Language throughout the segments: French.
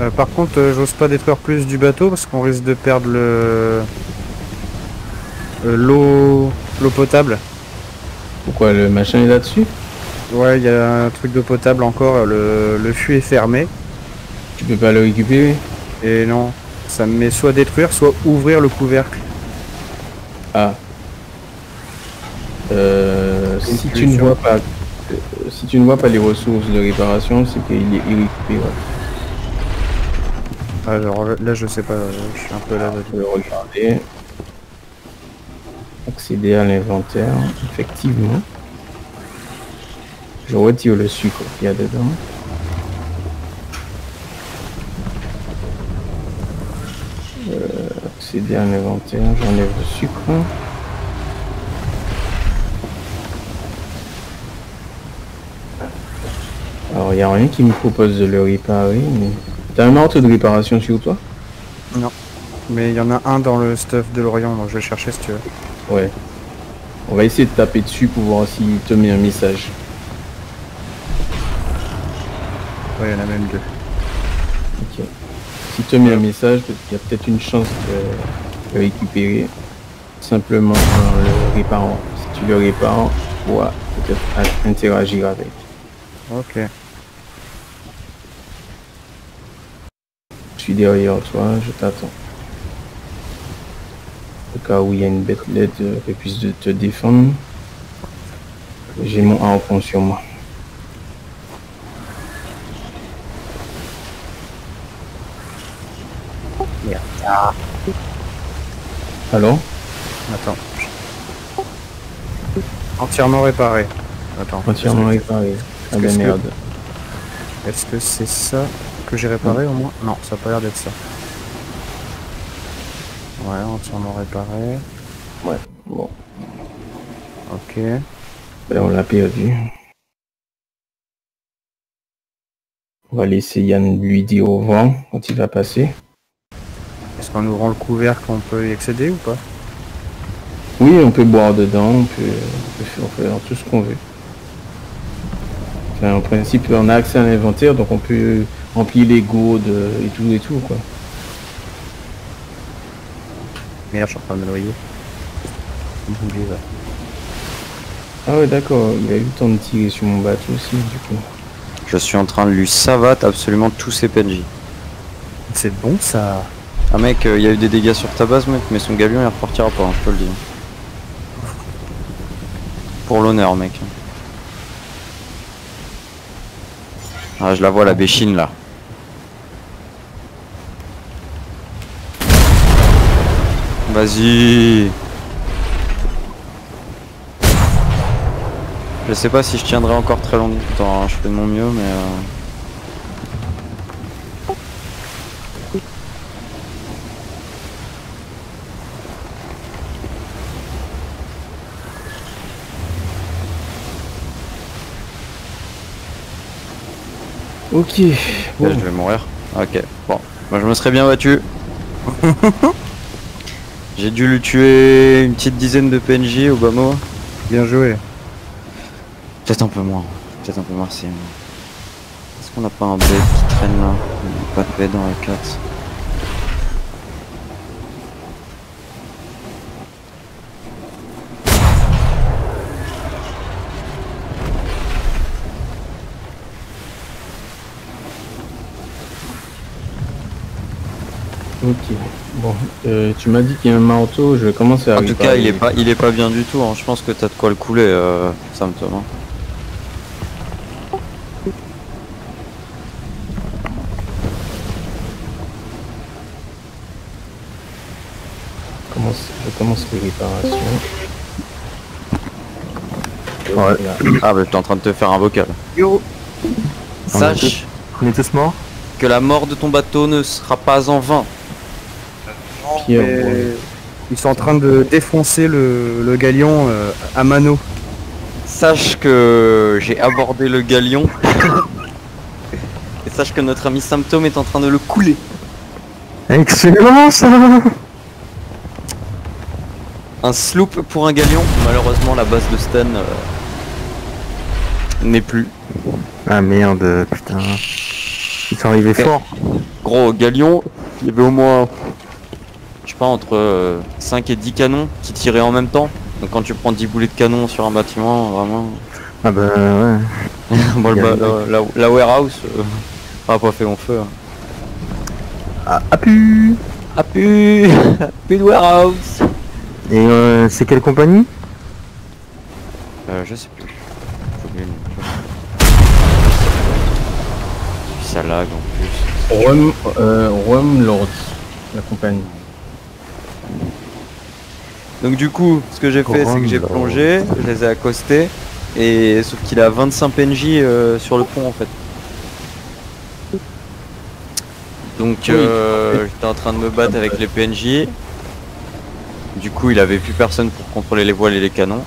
Euh, par contre, euh, j'ose pas détruire plus du bateau parce qu'on risque de perdre le euh, l'eau l'eau potable. Pourquoi le machin est là-dessus? Ouais, il y a un truc d'eau potable encore. Le, le fût est fermé. Tu peux pas le récupérer? Et non, ça me met soit détruire, soit ouvrir le couvercle. Ah. Euh, si tu ne vois pas, si tu ne vois pas les ressources de réparation, c'est qu'il est irrécupérable. Alors là, je sais pas, je suis un peu là. Je vais regarder. Accéder à l'inventaire, effectivement. Je retire le sucre qu'il y a dedans. Euh, accéder à l'inventaire, j'enlève le sucre. Alors il n'y a rien qui me propose de le réparer, mais... T'as un marteau de réparation sur toi? Mais il y en a un dans le stuff de l'Orient, donc je vais le chercher si tu veux. Ouais. On va essayer de taper dessus pour voir s'il te met un message. Ouais, il y en a même deux. Ok. S'il te met un message, il y a peut-être une chance de le récupérer simplement en le réparant. Si tu le répares, tu pourras peut-être interagir avec. Ok. Suis derrière toi, je t'attends. Au cas où il y a une bête laide euh, qui puisse de te défendre. J'ai mon harpon sur moi. Merde. Alors Attends. Entièrement réparé. Attends. Entièrement réparé. Ah ben merde. Est-ce que c'est ça? Que j'ai réparé au moins Non, ça a pas l'air d'être ça. Ouais, entièrement réparé. Ouais, bon. Ok. Ben, on l'a perdu. On va laisser Yann lui dire au revoir quand il va passer. Est-ce qu'en ouvrant le couvercle, on peut y accéder ou pas? Oui, on peut boire dedans, on peut, faire, on peut faire tout ce qu'on veut. Enfin, en principe, on a accès à l'inventaire, donc on peut remplir les gourdes et tout et tout, quoi. Merde, je suis en train de me noyer. Ah ouais, d'accord, il a eu le temps de tirer sur mon bateau aussi, du coup. Je suis en train de lui savate absolument tous ses PNJ. C'est bon ça. Ah mec, il y a eu des dégâts sur ta base mec, mais son galion il repartira pas, hein, je te le dis. Pour l'honneur mec. Ah je la vois la béchine là. Vas-y. Je sais pas si je tiendrai encore très longtemps, hein, je fais de mon mieux mais... euh, Ok, Là, je vais mourir. Ok, bon. Moi je me serais bien battu. J'ai dû lui tuer une petite dizaine de PNJ au bas mot. Bien joué. Peut-être un peu moins. Peut-être un peu moins si. Est-ce qu'on n'a pas un bed qui traîne là? Pas de bed dans la 4. Ok, bon. Euh, tu m'as dit qu'il y a un marteau, je vais commencer à En tout cas, il est pas, il est pas bien du tout. hein. Je pense que t'as de quoi le couler, euh, Sam Tom. hein. Commence- je commence les réparations. Ouais. Ah bah j'étais en train de te faire un vocal. Yo Sache On est tous morts que la mort de ton bateau ne sera pas en vain. Ils sont en train de défoncer le, le galion euh, à mano. Sache que j'ai abordé le galion. Et sache que notre ami Symptôme est en train de le couler. Excellent ça Un sloop pour un galion. Malheureusement, la base de Stan euh, n'est plus. Ah merde, putain. Ils sont arrivés Ok. fort. Gros, Galion, il y avait au moins, pas, entre euh, 5 et 10 canons qui tiraient en même temps. Donc quand tu prends 10 boulets de canon sur un bâtiment, vraiment... Ah bah ouais. bon, le Il y a ba- une- la, la- la warehouse euh, a pas fait long feu. hein. Ah, ah pu Ah pu Plus de warehouse Et euh, c'est quelle compagnie? Euh, Je sais plus. Ça lag en plus. Rum, euh, Rum Lords, la compagnie. Donc du coup, ce que j'ai fait, c'est que j'ai plongé, je les ai accostés, et sauf qu'il a 25 PNJ euh, sur le pont en fait. Donc Oui. euh, j'étais en train de me battre avec les PNJ. Du coup, il avait plus personne pour contrôler les voiles et les canons.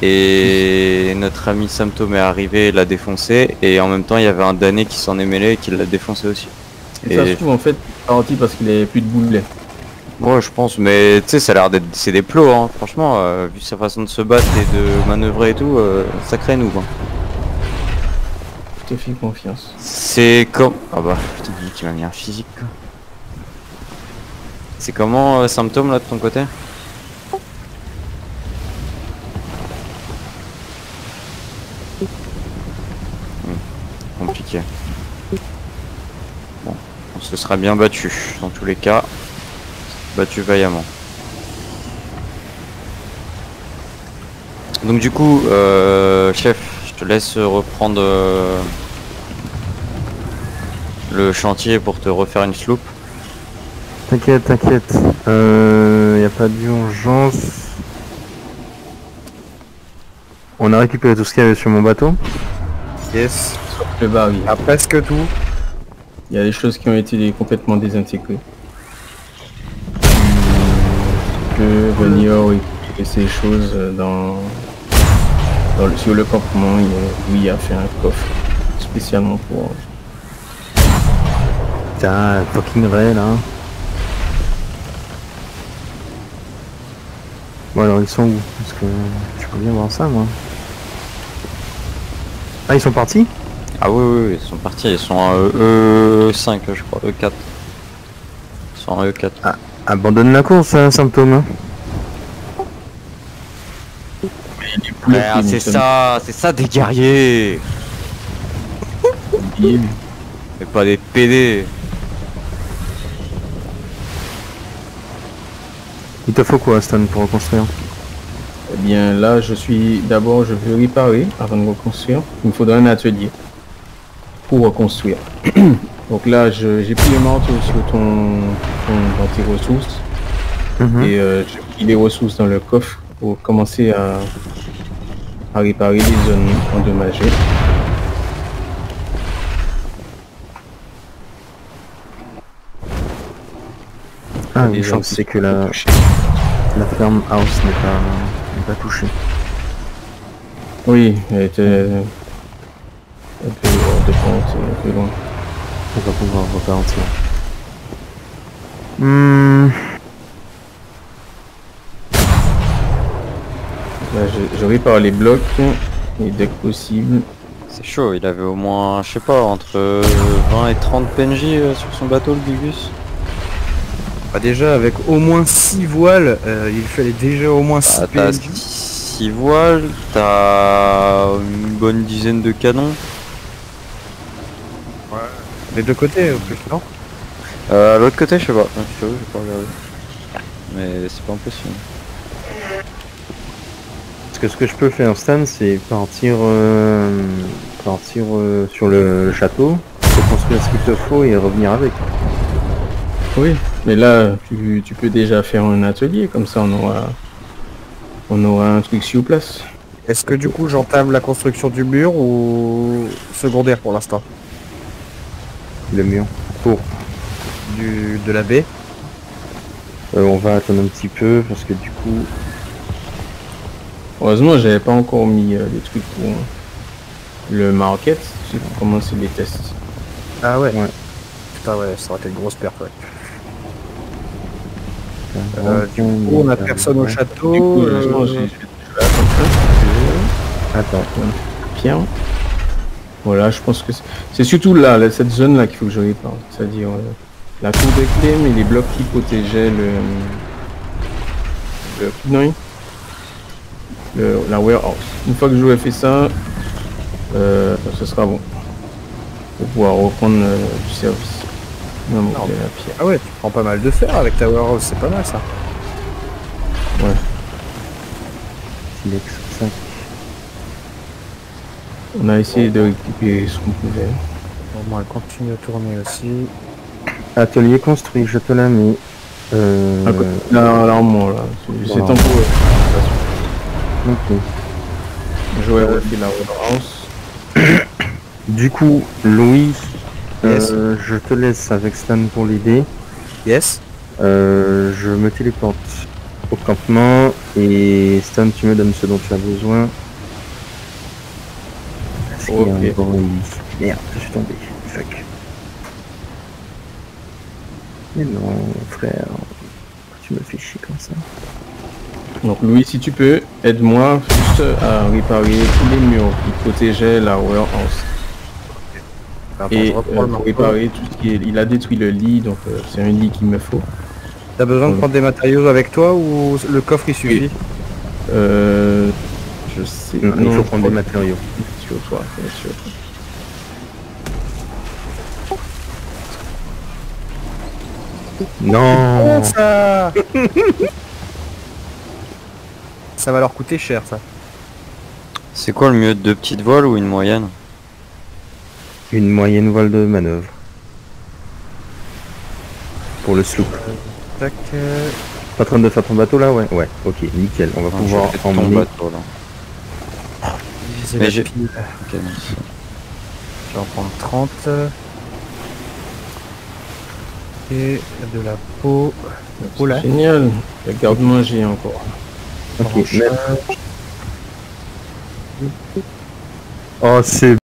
Et notre ami Samtom est arrivé, et l'a défoncé, et en même temps, il y avait un damné qui s'en est mêlé et qui l'a défoncé aussi. Et, ça se trouve en fait parti parce qu'il avait plus de boulets. Ouais, je pense, mais tu sais, ça a l'air d'être. C'est des plots, hein. Franchement, euh, vu sa façon de se battre et de manœuvrer et tout, euh, sacré nous, quoi. Je te fais confiance. C'est comme. Ah bah, putain, lui qui m'a mis un physique, quoi. C'est comment, euh, symptôme là de ton côté? Hmm, Compliqué. Bon, on se sera bien battu, dans tous les cas. Battu vaillamment. Donc du coup, euh, chef, je te laisse reprendre euh, le chantier pour te refaire une sloop. T'inquiète, t'inquiète. Euh, y a pas d'urgence. On a récupéré tout ce qu'il y avait sur mon bateau. Yes. Sauf le baril. Ah, presque tout. Il y a des choses qui ont été complètement désintégrées. Peux venir récupérer ces choses dans, dans le- sur le campement. Il, lui a fait un coffre spécialement pour. Putain, fucking vrai là. Bon alors ils sont où? Parce que je peux bien voir ça moi. Ah ils sont partis? Ah oui, oui, oui, ils sont partis, ils sont en E- E5 je crois, E4. Ils sont en E E4. Abandonne la course, hein, symptôme. hein. Ah, c'est ça, c'est ça des guerriers. Mais pas des PD Il te faut quoi Stan pour reconstruire? Eh bien là, je suis d'abord, je veux réparer avant de reconstruire. Il me faudra un atelier pour reconstruire. Donc là, j'ai pris le manteau sur ton, ton- tes ressources Mhm. et euh, j'ai pris les ressources dans le coffre pour commencer à, à réparer les zones endommagées. Ah, Les une chance c'est que la, la ferme house n'est pas, n'est pas touchée. Oui, elle était un peu hors de compte, un peu loin. On va pouvoir repartir. Hmm. Là, je, je répare les blocs et dès que possible, C'est chaud, il avait au moins, je sais pas, entre 20 et 30 PNJ euh, sur son bateau le Gugus. Bah déjà avec au moins 6 voiles, euh, il fallait déjà au moins 6 Bah, t'as 6 voiles, t'as une bonne dizaine de canons. Les deux côtés au plus, non Euh, à l'autre côté, je sais pas. Je t'avoue, j'ai pas regardé. Mais c'est pas impossible. Parce que ce que je peux faire Stan c'est partir, euh, partir euh, sur le, le château, construire ce qu'il te faut et revenir avec. Oui, mais là, tu, tu peux déjà faire un atelier, comme ça on aura, on aura un truc sur place. Est-ce que du coup j'entame la construction du mur ou secondaire pour l'instant? Le mur. Pour du, de la baie Euh, On va attendre un petit peu parce que du coup... Heureusement, j'avais pas encore mis euh, les trucs pour le market, c'est pour commencer les tests. Ah ouais, Putain ouais, ça aurait été une grosse perte ouais. Euh, du coup on a personne au château. Du coup, euh, j'ai je Attends. Pierre. Voilà, je pense que c'est- surtout là, là, cette zone-là qu'il faut que je répare. C'est-à-dire euh, la tour de clé, mais les blocs qui protégeaient le... le la warehouse. Une fois que j'aurai fait ça, euh, ce sera bon. Pour pouvoir reprendre euh, du service. Non, la pierre. Ah ouais, tu prends pas mal de fer avec ta warehouse, c'est pas mal ça. Silex 5. On a essayé de récupérer ce qu'on pouvait. Bon, moi, elle continue à tourner aussi. Atelier construit, je te la mets. Euh, la- l'armoire là, c'est c'est Voilà. temporaire. ok. J'aurais refait la warehouse. Du coup, Louis, Yes. euh, je te laisse avec Stan pour l'idée. Yes. Euh, je me téléporte au campement et Stan, tu me donnes ce dont tu as besoin. Parce qu'il y a Ok. un bruit. Merde, je suis tombé. Fuck. Mais non, frère. Tu me fais chier comme ça? Donc Louis, si tu peux, aide-moi juste à réparer tous les murs qui protégeaient la warehouse. Et euh, pour réparer tout ce qui est... Il a détruit le lit, donc euh, c'est un lit qu'il me faut. T'as besoin de Ouais. prendre des matériaux avec toi ou le coffre il suffit? Euh, je sais. Il non, faut je prendre des matériaux. Non ça Ça va leur coûter cher ça. C'est quoi le mieux Deux petites voiles ou une moyenne? Une moyenne voile de manœuvre. Pour le sloop. Tac. Pas en train de faire ton bateau là? Ouais, ouais, ok, nickel. On va Non, pouvoir fait ton emmener. bateau là. Utiliser Mais la j'ai- pile. Ok, merci. Je vais en prendre 30. Et de la peau. C'est Oula. Génial. Le garde-manger encore. Ok. Oh, c'est